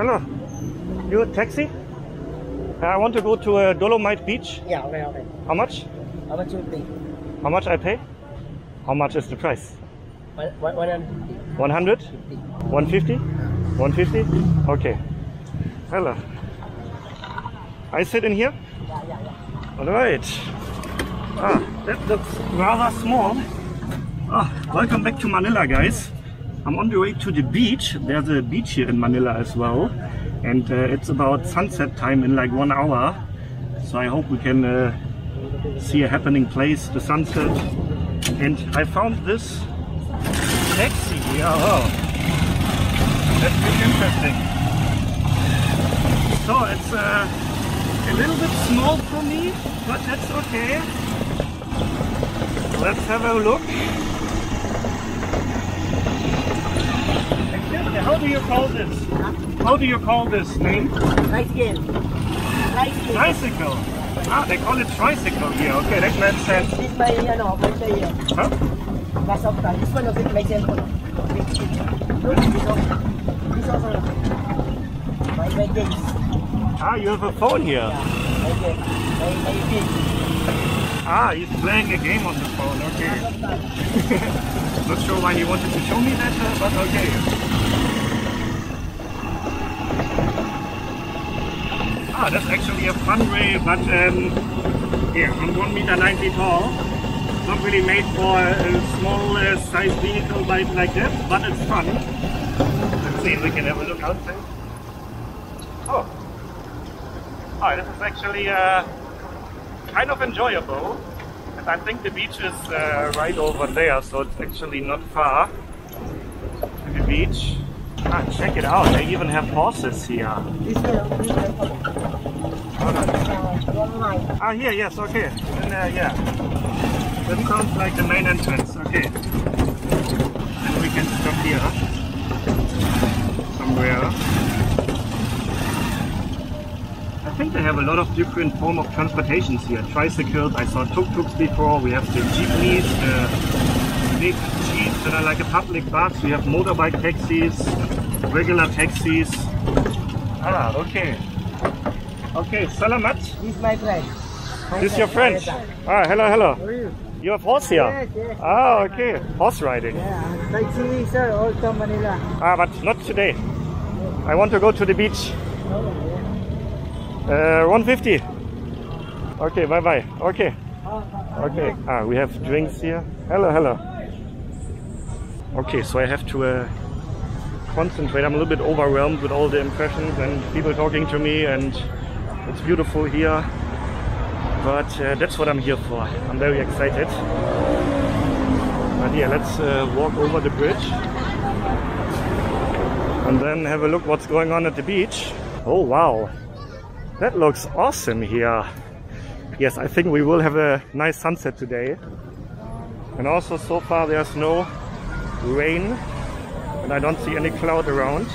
Hello. You a taxi? Uh, I want to go to uh, Dolomite Beach. Yeah, okay, okay. How much? How much you pay? How much I pay? How much is the price? One, one, one hundred fifty. 100? Fifty. 150? 150? Okay. Hello. I sit in here? Yeah, yeah, yeah. All right. Ah, that looks rather small. Ah, welcome back to Manila, guys. I'm on the way to the beach. There's a beach here in Manila as well. And uh, it's about sunset time in like one hour. So I hope we can uh, see a happening place, the sunset. And I found this taxi here. Oh, that's pretty interesting. So it's uh, a little bit small for me, but that's okay. Let's have a look. Excuse me, How do you call this? How do you call this name? Nice game. Nice game. Tricycle. Ah, they call it tricycle here. Okay, that makes sense. This my, ano, my player. Huh? Of time. This one of it, my cellphone. Look, this also. This also. My, my games. Ah, you have a phone here. Yeah, my game. My, my game. Ah, he's playing a game on the phone. Okay. Not sure why he wanted to show me that, uh, but okay. Ah, that's actually a fun way, but um, yeah, I'm 1 meter 90 tall. Not really made for a small uh, size vehicle like, like but it's fun. Let's see if we can have a look outside. Oh. Oh, this is actually uh, kind of enjoyable. And I think the beach is uh, right over there, so it's actually not far to the beach. Ah, check it out, they even have horses here. Ah, here, yes, okay. Then, uh, yeah. That sounds like the main entrance, okay. And we can stop here. Somewhere. I think they have a lot of different form of transportations here. Tricycles, I saw tuk-tuks before, we have the jeepneys, the big jeeps that are like a public bus, we have motorbike taxis, regular taxis. Ah, okay. Okay, salamat. This is my friend. My This your friend? Ah, hello, hello. How are you? You have horse here? Yes, yes. Ah, okay. Horse riding. Yeah, sightseeing, sir. All to Manila. Ah, but not today. I want to go to the beach. Uh, 150. Okay, bye bye. Okay. Okay. Ah, we have drinks here. Hello, hello. Okay, so I have to uh, concentrate. I'm a little bit overwhelmed with all the impressions and people talking to me, and it's beautiful here. But uh, that's what I'm here for. I'm very excited. But yeah, let's uh, walk over the bridge and then have a look what's going on at the beach. Oh wow, that looks awesome here. Yes, I think we will have a nice sunset today. And also so far there's no rain and I don't see any cloud around.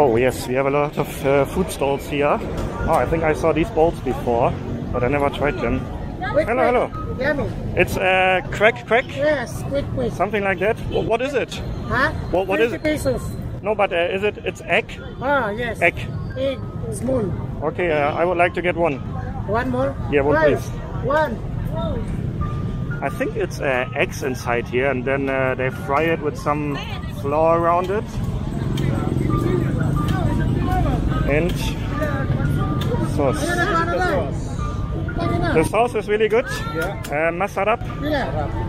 Oh yes, we have a lot of uh, food stalls here. Oh, I think I saw these bowls before, but I never tried them. Quick, Hello, hello. Yummy. It's uh, crack crack, Yes, quick, quick. something like that. Wh- What is it? Huh? What- what is it? pesos. No, but uh, is it? It's egg. Ah, yes. Egg. Egg. Spoon. Okay, uh, I would like to get one. One more? Yeah, one, Price. please. One. I think it's uh, eggs inside here, and then uh, they fry it with some flour around it. And sauce. The sauce is really good. Uh, masarap.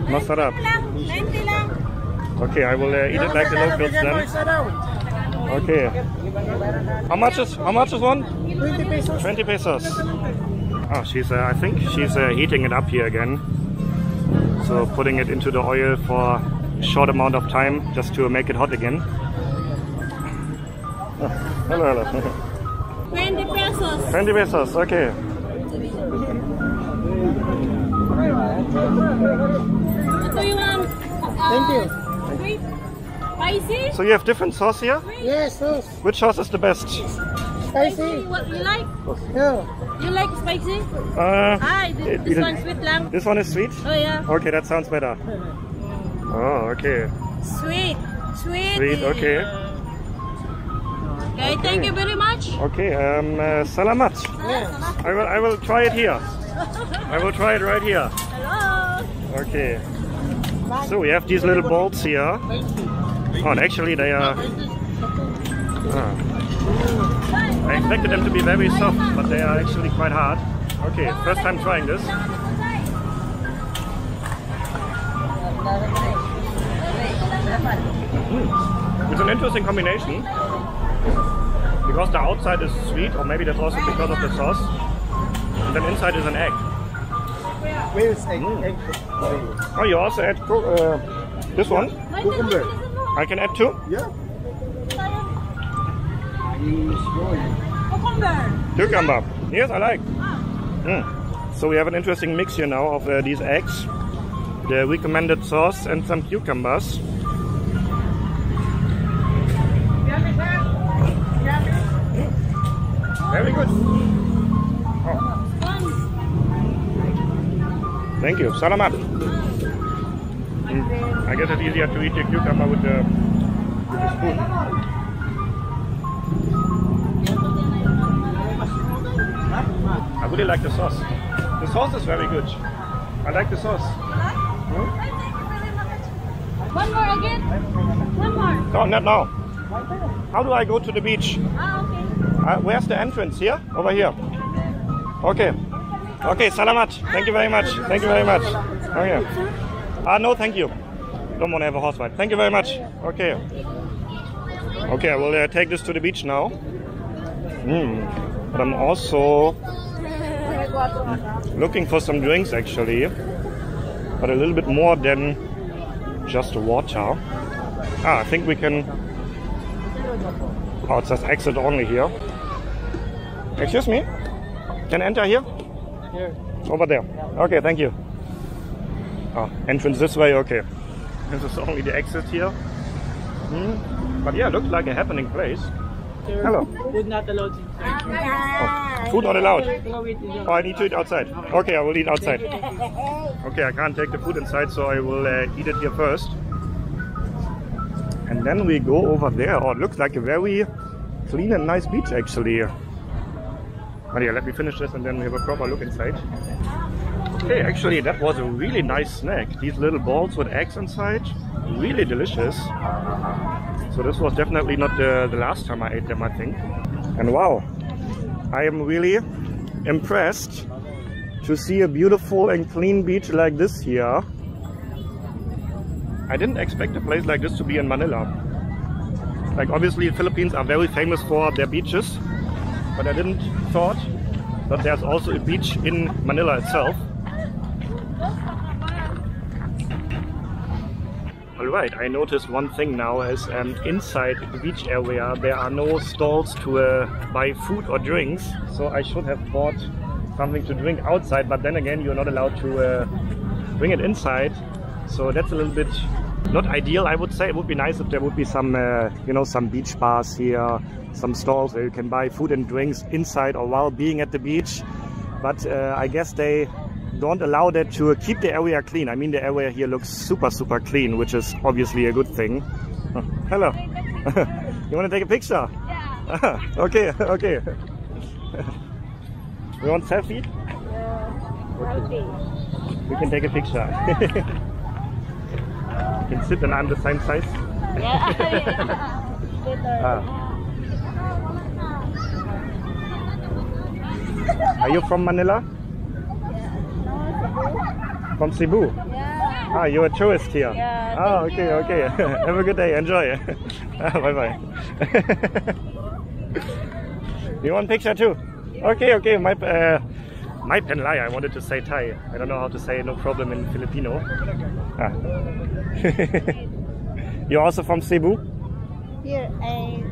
Masarap. Okay, I will uh, eat it like the locals then. Okay. How much is how much is one? 20 pesos. 20 pesos. Oh, she's, uh, I think she's uh, heating it up here again. So putting it into the oil for a short amount of time just to make it hot again. Oh, hello, hello. 20 pesos. 20 pesos, okay. What do you want? Uh, Thank you. Spicy? So you have different sauce here? Yes, yes. Which sauce is the best? Spicy. What you like? No. You like spicy? Uh, Ah, this, it- this one sweet lang. This one is sweet? Oh yeah. Okay, that sounds better. Oh, okay. Sweet. sweet. Sweet, okay. Okay, thank you very much. Okay, um, uh, salamat. Yeah. I will, I will try it here. I will try it right here. Hello. Okay. So we have these little balls here. Oh, and actually they are. Ah. I expected them to be very soft, but they are actually quite hard. Okay, first time trying this. It's an interesting combination because the outside is sweet, or maybe that's also because of the sauce, and then inside is an egg. Where is egg? Mm. egg Oh, you also add uh, this one? Cucumber. I can add two. Yeah. Cucumber. Cucumber. Yes, I like. Mm. So we have an interesting mix here now of uh, these eggs, the recommended sauce, and some cucumbers. Oh, thank you. Salamat. Mm. I guess it's easier to eat the cucumber with the, with the spoon. I really like the sauce. The sauce is very good. I like the sauce. One more again. One more. No, not now. How do I go to the beach? Ah, okay. Uh, where's the entrance? Here? Over here. Okay. Okay, salamat. Thank you very much. Thank you very much. Okay. Ah, no, thank you. Don't want to have a horse ride. Thank you very much. Okay. Okay, I will uh, take this to the beach now. Mm. But I'm also looking for some drinks actually. But a little bit more than just water. Ah, I think we can. Oh, it says exit only here. Excuse me? Can I enter here? Here. Over there. Okay, thank you. Oh, entrance this way, okay. This is only the exit here. Hmm. But yeah, looks like a happening place. Hello. Food not allowed inside. Oh, food not allowed. Go with the Oh, I need to eat outside. Okay, I will eat outside. Okay, I can't take the food inside, so I will uh, eat it here first. And then we go over there. Oh, it looks like a very clean and nice beach actually. But yeah, let me finish this and then we have a proper look inside. Okay, actually that was a really nice snack. These little balls with eggs inside, really delicious. So this was definitely not the, the last time I ate them, I think. And wow, I am really impressed to see a beautiful and clean beach like this here. I didn't expect a place like this to be in Manila. Like obviously Philippines are very famous for their beaches, but I didn't thought that there's also a beach in Manila itself. Alright, I noticed one thing now is um, inside the beach area there are no stalls to uh, buy food or drinks, so I should have bought something to drink outside, but then again you're not allowed to uh, bring it inside, so that's a little bit not ideal I would say. It would be nice if there would be some, uh, you know, some beach bars here, some stalls where you can buy food and drinks inside or while being at the beach, but uh, I guess they don't allow that to keep the area clean. I mean, the area here looks super, super clean, which is obviously a good thing. Oh, hello. you want to take a picture? Yeah. okay, okay. you want selfie? Okay. We can take a picture. You can sit and I'm the same size. Yeah. Ah. Are you from Manila? From Cebu? Yeah. Ah, you're a tourist here. Yeah, Ah, okay, you. okay. Have a good day. Enjoy. bye bye. you want picture too? Okay, okay. My uh, my penlay. I wanted to say Thai. I don't know how to say no problem in Filipino. Ah. You're also from Cebu? Here, ay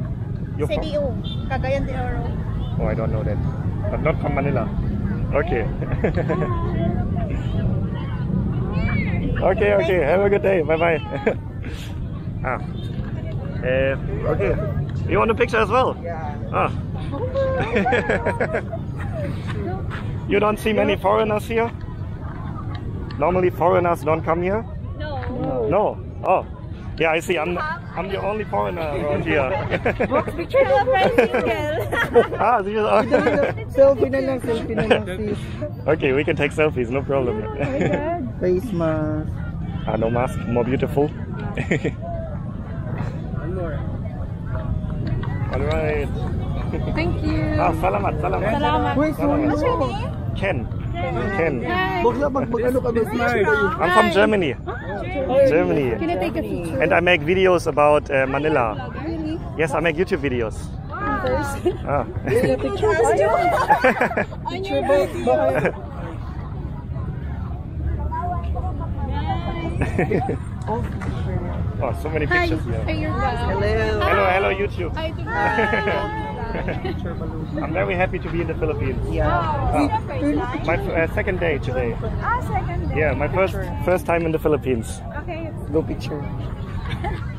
You're from- CDO, Cagayan de Oro. Oh, I don't know that. But not from Manila. Okay. okay, okay. Have a good day. Bye bye. ah. Uh, okay. You want a picture as well? Yeah. Ah. you don't see many foreigners here? Normally foreigners don't come here? No. No. Oh. Yeah, I see. I'm I'm the only foreigner around here. Picture of bicycle. ah, see you. Selfie na lang, selfie na lang sis. Okay, we can take selfies, no problem. Face mask. ah, no mask, more beautiful. One more. All right. Thank you. Ah, salamat, salamat. Salamat. Wait, sorry Salamat. mo. Ken. Ken. Wag lang, mag, mag ano ka ba? I'm from Germany. Germany. Can I take a picture? And I make videos about uh, Manila. Really? Yes, I make YouTube videos. Ah. Picture tayo. Picture ba? Baka- Oh, so many pictures here. Hi, you're hello. Hello, hello, YouTube. Hi, Tignan. Picture balloon. I'm very happy to be in the Philippines. Yeah. My uh, second day today. Ah, second day. Yeah, my first first time in the Philippines. Okay. Go picture.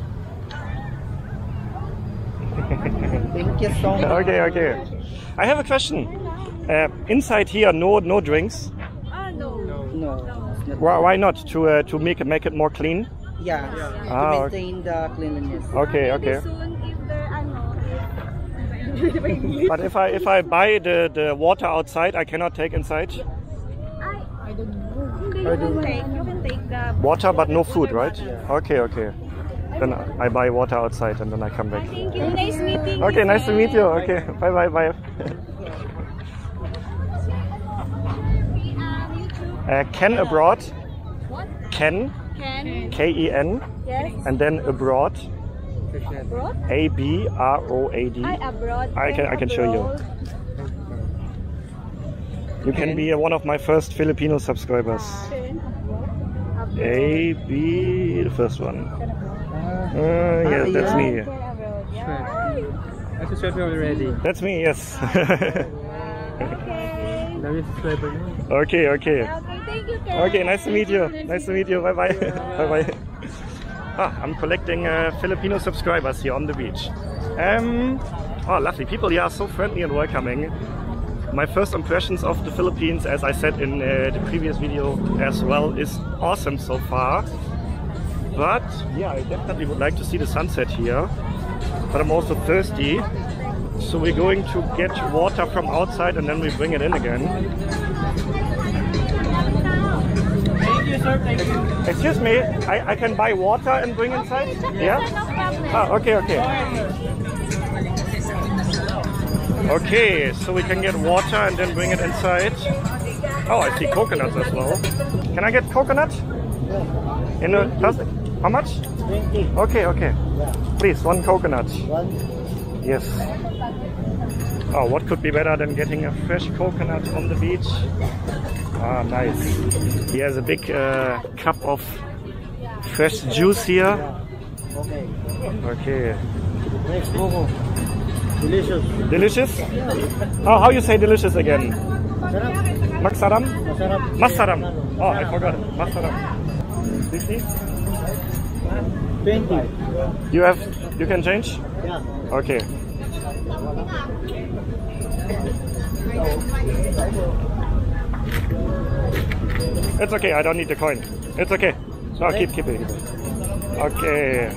Thank you so much. Okay, okay. I have a question. Uh, inside here, no no drinks. Ah, no. No. it's not- Why, why not? To uh, to make it make it more clean. Yeah. Ah, To okay. maintain the cleanliness. Okay, okay. But if I if I buy the the water outside, I cannot take inside I, I don't know. hindi, you can take, you can take the, water, but no food, right? Okay, okay. Then I buy water outside and then I come back. thank you, nice meeting Okay, nice to meet you. Okay, bye bye bye. Uh, Ken abroad. What? Ken Ken? K E N Yes. and then abroad Abroad? A B R O A D. I abroad. I can- I can show you. You can be uh, one of my first Filipino subscribers. A B the first one. Ah, Uh, yes, that's me. Ken abroad. Yeah. I subscribe already. That's me. Yes. Okay. Now you subscriber na. okay, okay. Okay, thank you, Okay, nice to meet you. Nice to meet you. Bye bye. bye bye. Ah, I'm collecting uh, Filipino subscribers here on the beach. Um, oh, lovely people are so friendly and welcoming. My first impressions of the Philippines, as I said in uh, the previous video as well, is awesome so far. But yeah, I definitely would like to see the sunset here. But I'm also thirsty. So we're going to get water from outside and then we bring it in again. Thank sir. Thank you. Excuse me, I, I can buy water and bring inside? Yeah? No problem. Ah, okay, okay. Okay, so we can get water and then bring it inside. Oh, I see coconuts as well. Can I get coconut? In a plastic? How much? 20. Okay, okay. Please, one coconut. One. Yes. Oh, what could be better than getting a fresh coconut on the beach? Ah, nice. He has a big uh, cup of fresh juice here. Okay. Okay. Next, Coco. Delicious. Delicious? Oh, how you say delicious again? Maksaram? Masaram. Oh, I forgot. Masaram. This is? 20. You have, you can change? Yeah. Okay. It's okay, I don't need the coin. It's okay. No, keep, keep it. Keep it. Okay.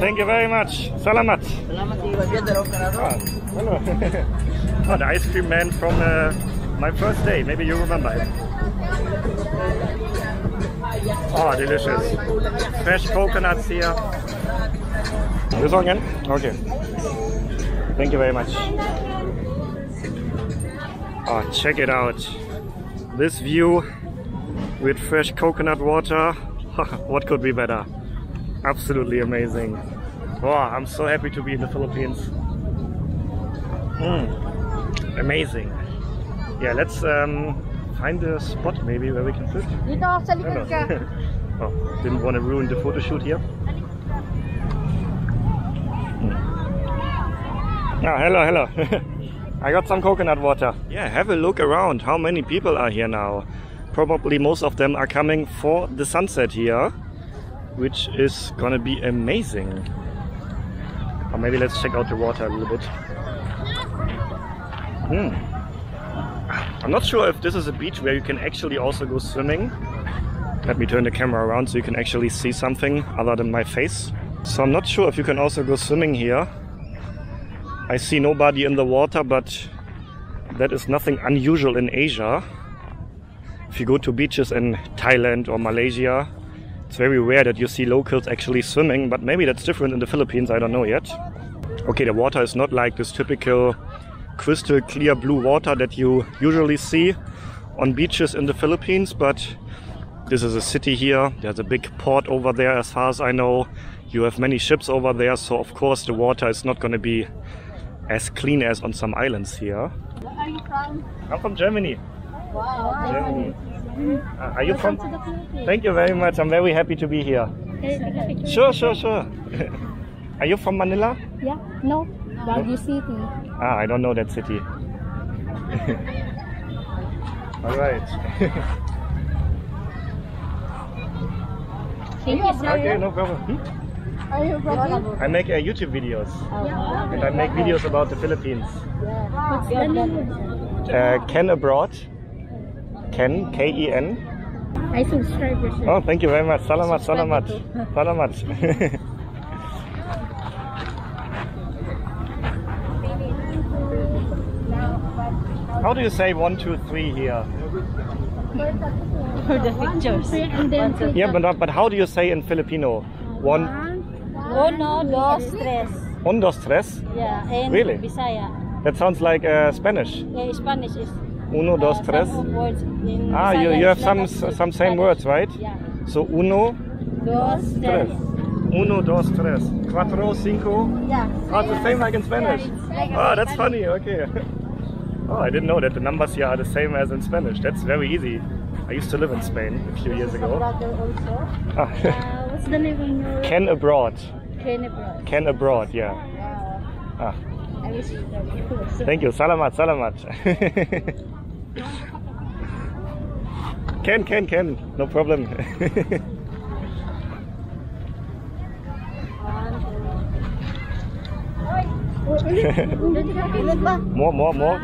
Thank you very much. Salamat. Salamat sa iwan. Ganda raw ka na Ah, hello. oh, the ice cream man from uh, my first day. Maybe you remember him. Oh, delicious. Fresh coconuts here. This one again? Okay. Thank you very much. Oh, check it out. This view with fresh coconut water. what could be better? Absolutely amazing. Wow, I'm so happy to be in the Philippines. Mm, amazing. Yeah, let's um, find a spot maybe where we can sit. Hello. oh, didn't want to ruin the photo shoot here. Hmm. Ah, hello, hello. I got some coconut water. Yeah, have a look around. How many people are here now? Probably most of them are coming for the sunset here, which is gonna be amazing. Or maybe let's check out the water a little bit. Hmm. I'm not sure if this is a beach where you can actually also go swimming. Let me turn the camera around so you can actually see something other than my face. So I'm not sure if you can also go swimming here. I see nobody in the water, but that is nothing unusual in Asia. If you go to beaches in Thailand or Malaysia, it's very rare that you see locals actually swimming, but maybe that's different in the Philippines, I don't know yet. Okay, the water is not like this typical crystal clear blue water that you usually see on beaches in the Philippines, but this is a city here. There's a big port over there, as far as I know. You have many ships over there, so of course the water is not going to be as clean as on some islands here. Where are you from? I'm from Germany. Wow. Germany. Uh, are you Welcome from? to the Thank you very much. I'm very happy to be here. Can I take a picture? Sure, sure, sure. are you from Manila? Yeah. No. Baguio City. Ah, I don't know that city. All right. Thank you, sir. okay, no problem. Hmm? Are you? I make uh, YouTube videos, and I make videos about the Philippines. Uh, Ken abroad. Ken, K E N. I subscribe your sir. Oh, thank you very much. Salamat, salamat, salamat. How do you say one, two, three here? For the pictures. And then click Yeah, but but how do you say in Filipino? One, Uno, dos, tres. un, dos, tres. Yeah, and Really? Bisaya. That sounds like uh, Spanish. Yeah, Spanish is Uno, dos, tres. some words in Ah, you, you have some some same words, right? Yeah. So uno, Dos, tres. Uno, dos, tres. Cuatro, cinco. Yeah. Oh, it's the same like in Spanish. Oh, that's funny. Okay. Oh, I didn't know that the numbers here are the same as in Spanish. That's very easy. I used to live in Spain a few years ago. Ah, Uh, what's the name of your Ken abroad. Kenebro. Ken abroad. Yeah. Wow. Ah, I wish you thank you. Salamat, salamat. Ken, Ken, Ken. No problem. more, more, more.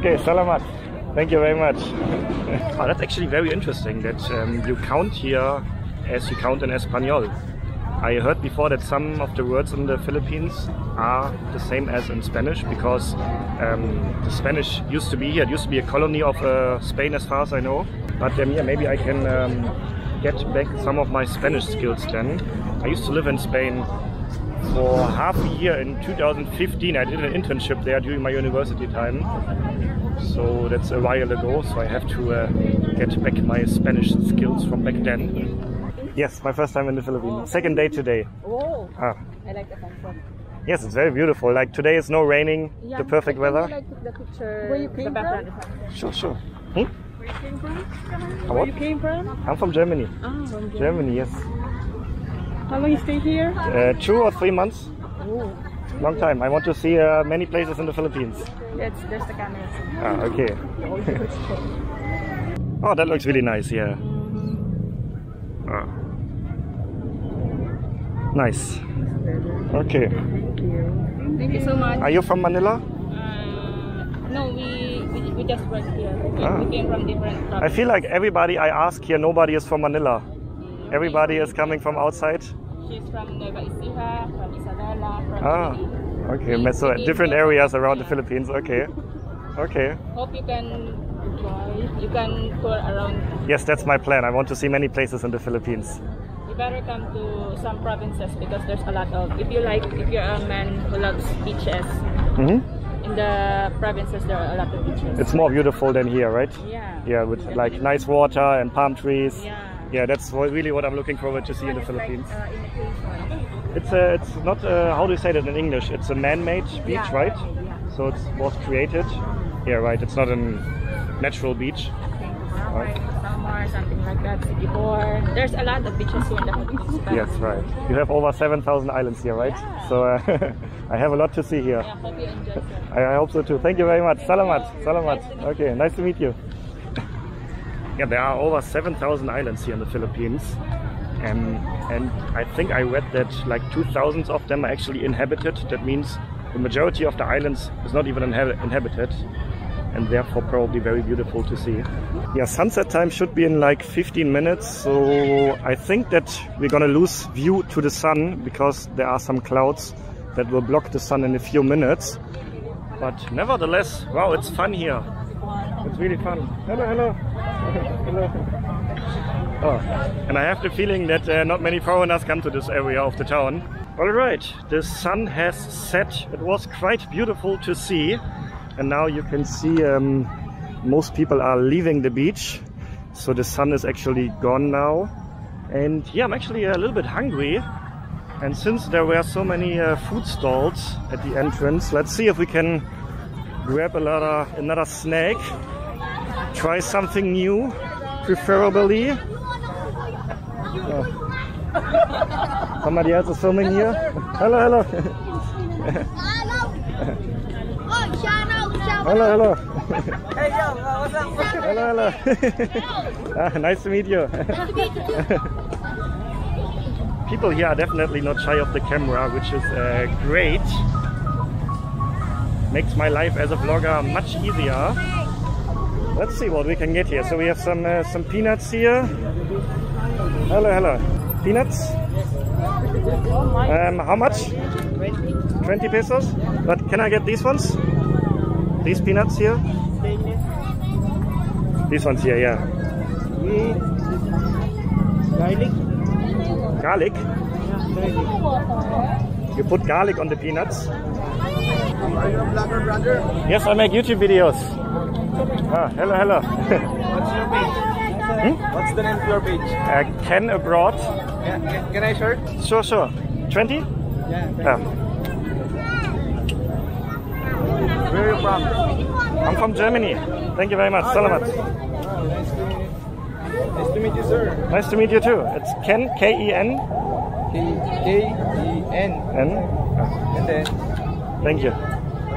Okay, salamat. Thank you very much. oh, that's actually very interesting that um, you count here as you count in Espanol. I heard before that some of the words in the Philippines are the same as in Spanish because um, the Spanish used to be here. It used to be a colony of uh, Spain, as far as I know. But um, yeah, maybe I can um, get back some of my Spanish skills then. I used to live in Spain for half a year in 2015. I did an internship there during my university time. So that's a while ago. So I have to uh, get back my Spanish skills from back then. Yes, my first time in the Philippines. Second day today. Oh, Ah. I like the sunset. Yes, it's very beautiful. Like today it's no raining, the perfect weather. like the picture. Where you came the background is Sure, sure. Hmm? How Where what? you came from? I'm from Germany. Ah, from Germany, yes. How long you stay here? Uh, two or three months. Oh, Long time. I want to see uh, many places in the Philippines. that's there's the camera. Ah, okay. oh, that looks really nice. Yeah. Nice. Okay. Thank you Thank you so much. Are you from Manila? Uh, no, we, we we just work here. We, Ah. we came from different I feel like everybody I ask here, nobody is from Manila. Everybody is coming from outside. She's from Nueva Ecija, from Isabela, from Ah, Lili. okay. So different areas around the Philippines. Okay. Okay. Hope you can enjoy. You can tour around. Yes, that's my plan. I want to see many places in the Philippines. You better come to some provinces because there's a lot of. If you like, if you're a man who loves beaches, hmm in the provinces there are a lot of beaches. It's more beautiful than here, right? yeah. Yeah, with like nice water and palm trees. Yeah. Yeah, that's what- really what I'm looking forward to see in the Philippines. Like, uh, imitation. It's a, it's not a, how do you say that in English? It's a man-made beach, Yeah, right? yeah. So it was created. Yeah, right. It's not a natural beach. Samar, Samar, something like that. Siquijor. There's a lot of beaches here in the Philippines. Yes, right. You have over 7,000 islands here, right? Yeah. So uh, I have a lot to see here. Yeah, hope you enjoy it. I, I hope so too. Thank you very much. Salamat. Salamat. Okay, nice to meet you. yeah, there are over 7,000 islands here in the Philippines. Um, and I think I read that like 2,000 of them are actually inhabited. That means the majority of the islands is not even inhab- inhabited. And therefore probably very beautiful to see. Yeah, sunset time should be in like 15 minutes, so I think that we're gonna lose view to the sun because there are some clouds that will block the sun in a few minutes. But nevertheless, wow, it's fun here. It's really fun. Hello, hello. hello. Oh, and I have the feeling that uh, not many foreigners come to this area of the town. Alright, the sun has set. It was quite beautiful to see. And now you can see um, most people are leaving the beach. So the sun is actually gone now. And yeah, I'm actually a little bit hungry. And since there were so many uh, food stalls at the entrance, let's see if we can grab another, another snack. Try something new, preferably. Oh. Somebody else is filming here. Hello, hello. hello, hello. Hey, yo, uh, what's up? Hello, hello. ah, nice to meet you. People here are definitely not shy of the camera, which is uh, great. Makes my life as a vlogger much easier. Let's see what we can get here. So we have some uh, some peanuts here. Hello, hello. Peanuts? Um, how much? 20 pesos? But can I get these ones? These peanuts here? These ones here, yeah. Garlic? Garlic? You put garlic on the peanuts? Are you a blogger, brother? Yes, I make YouTube videos. Ah, hello, hello. What's your page? What's the name of your page? uh, Ken Abroad. Can, can, can I share? Sure, sure. 20? Yeah. Yeah. Where are you from? I'm from Germany. Thank you very much. Salamat. Oh, nice to, nice to meet you, sir. Nice to meet you too. It's Ken, K-E-N. K K E N. N. And then Thank you.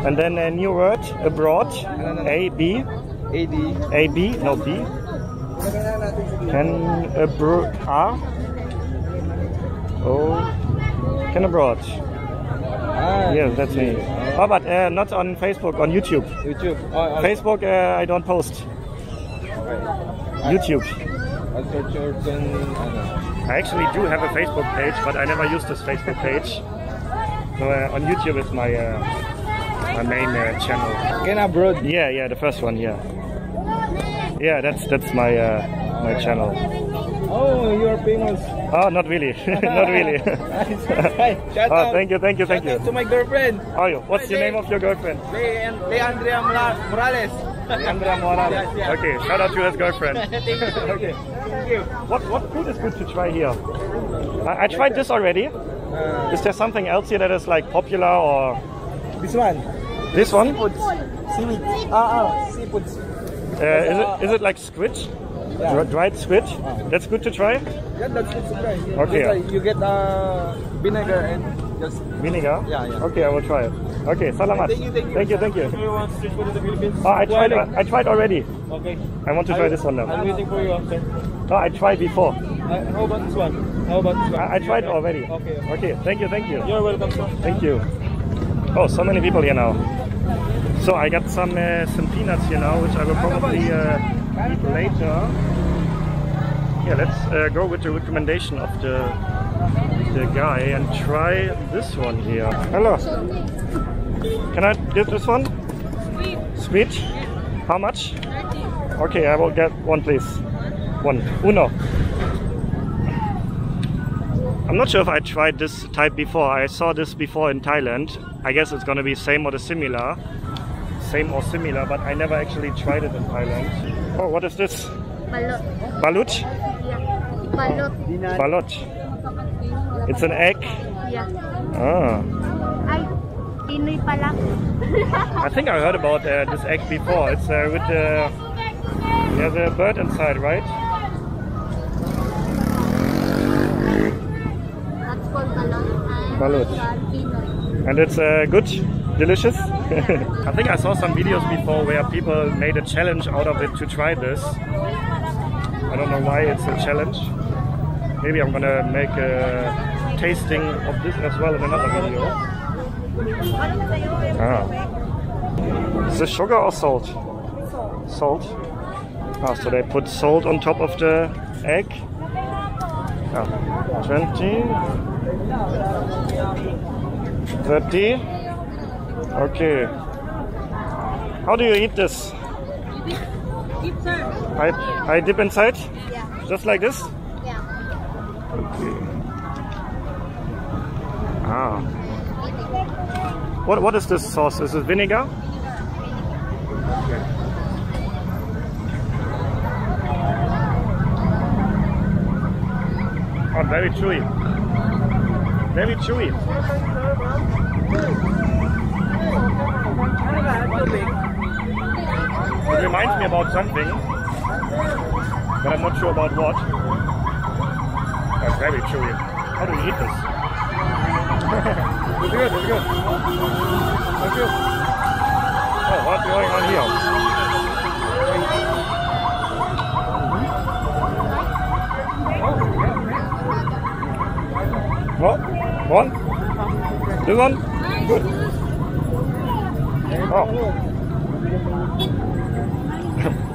And then a new word, abroad. A, B. A D. A, B, no B. Ken abroad. R. O. Ken abroad. Ah, Yes, that's me. Oh, but uh, not on Facebook, on YouTube. YouTube. Oh, Facebook, uh, I don't post. YouTube. I'll your pen. Ano. I actually do have a Facebook page, but I never use this Facebook page. So uh, on YouTube is my uh, my main uh, channel. Ken abroad. Yeah, yeah, the first one, yeah. Yeah, that's that's my uh, my channel. Oh, you are famous. Oh, not really, not really. Hi, shout oh, thank you, thank you, thank Shout you. out to my girlfriend. Oh, you. What's the name of your girlfriend? Le, Le Andrea Morales. Andrea Morales. Yes, yes. Okay, shout out to his girlfriend. Thank you. Okay. Thank you. What what food is good to try here? I, I tried this already. Uh, Is there something else here that is like popular or this one. this one? Seafoods. Seaweed. Ah, ah, seafoods. Uh, is it is it like squid? Yeah. Dried squid? That's good to try. Yeah, that's good surprise. You Okay. Get, uh, you get uh, vinegar and just. Vinegar? Yeah, yeah. Okay, I will try it. Okay, salamat. Thank you, thank you. Thank you, thank you. You want street food in the Philippines? Oh, I tried. ahead. I tried already. Okay. I want to try this one now. I'm now. waiting for you, sir. Oh, I tried before. Uh, how about this one? How about this one? I, I tried already. Okay. Okay. Thank you. Thank you. You're welcome, sir. Thank you. Oh, so many people here now. So I got some uh, some peanuts here now, which I will probably uh, eat later. Yeah, let's uh, go with the recommendation of the the guy and try this one here. Hello. Can I get this one? Sweet. How much? Okay, I will get one, please. One. Uno. I'm not sure if I tried this type before. I saw this before in Thailand. I guess it's gonna be same or similar. Same or similar, but I never actually tried it in Thailand. Oh, what is this? Balot. Balut? Yeah. Balot. Balot. It's an egg. Yeah. Ah. Ay, I think I heard about uh, this egg before. It's uh, with the there's a bird inside, right? That's called balot. And Balot. these are Pinoy. And it's uh, good, delicious. I think I saw some videos before where people made a challenge out of it to try this. I don't know why it's a challenge. Maybe I'm gonna make a tasting of this as well in another video. Ah. Is this sugar or salt? Salt. Ah, so they put salt on top of the egg. Ah, 20. 30. Okay. How do you eat this? I, I dip inside? Yeah. Just like this? Yeah. Okay. Ah. What what is this sauce? Is it vinegar? Oh, very chewy. Very chewy. Reminds me about something, but I'm not sure about what. That's very chewy. How do you eat this? it's good, it's good. It's good. Oh, what's going on here? What? One? This one? Good. Oh.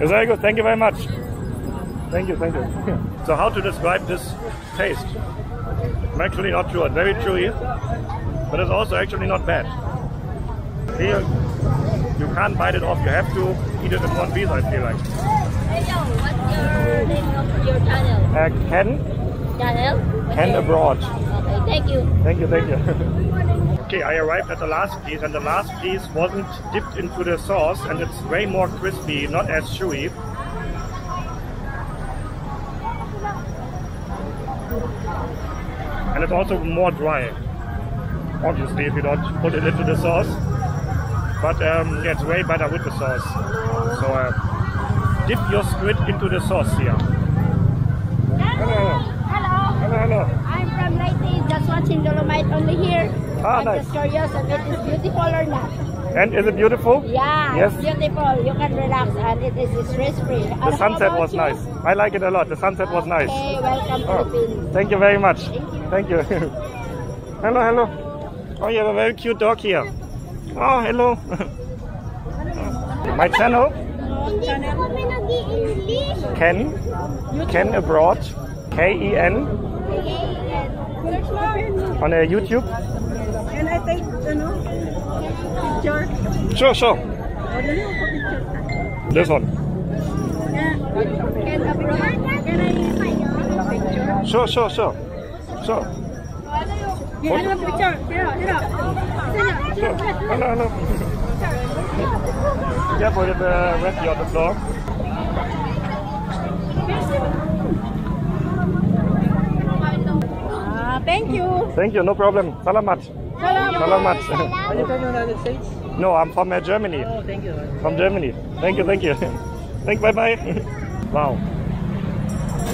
It's very good. Thank you very much. Thank you, thank you. so how to describe this taste? I'm actually not sure. Very chewy, but it's also actually not bad. Here, you can't bite it off. You have to eat it in one piece. I feel like. Hello, what's your name of your channel? Uh, Ken, Channel? Ken abroad. Thank you. Thank you, thank you. okay, I arrived at the last piece, and the last piece wasn't dipped into the sauce, and it's way more crispy, not as chewy. And it's also more dry. Obviously, if you don't put it into the sauce. But um, yeah, it's way better with the sauce. So uh, dip your squid into the sauce here. Hello, Hello. hello, hello. I'm from Leyte, just watching only here. Ah, I'm nice. just curious if it is beautiful or not. And is it beautiful? Yeah, Yes. it's beautiful. You can relax and it is stress-free. The sunset was you? nice. I like it a lot. The sunset was nice. Okay, welcome Oh, Philippines. thank you very much. Thank you. Thank you. hello, hello. Oh, you have a very cute dog here. Oh, hello. My channel, Hindi po. Ken, Ken Abroad, K-E-N, on uh, YouTube. Can I take, ano, picture? Sure, sure. O, dali mo picture ka. This one. Can abroad? Can I picture? Sure, sure, sure. Sure, Here, ano picture? Here, here. sure. Hello, hello. Careful with the red here on the floor. Thank you. Thank you, no problem. Salamat. Salamat. Are you from the United States? No, I'm from uh, Germany. Oh, thank you. From Germany. Thank you, thank you. Thank you, bye bye. wow.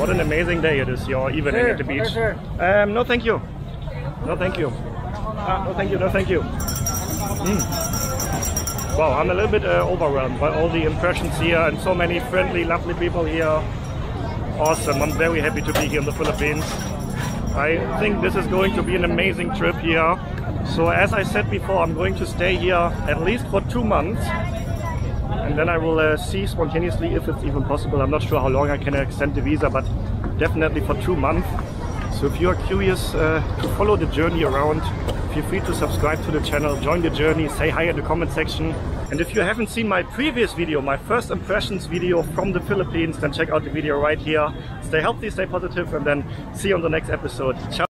What an amazing day it is, your evening Sir, at the beach. sir, Um, no, thank you. No, thank you. Ah, no, thank you, no, thank you. Mm. Wow, I'm a little bit uh, overwhelmed by all the impressions here and so many friendly, lovely people here. Awesome. I'm very happy to be here in the Philippines. I think this is going to be an amazing trip here. So as I said before, I'm going to stay here at least for two months. And then I will uh, see spontaneously if it's even possible. I'm not sure how long I can extend the visa, but definitely for two months. So if you are curious uh, to follow the journey around, feel free to subscribe to the channel, join the journey, say hi in the comment section. And if you haven't seen my previous video, my first impressions video from the Philippines, then check out the video right here. Stay healthy, stay positive, and then see you on the next episode. Ciao.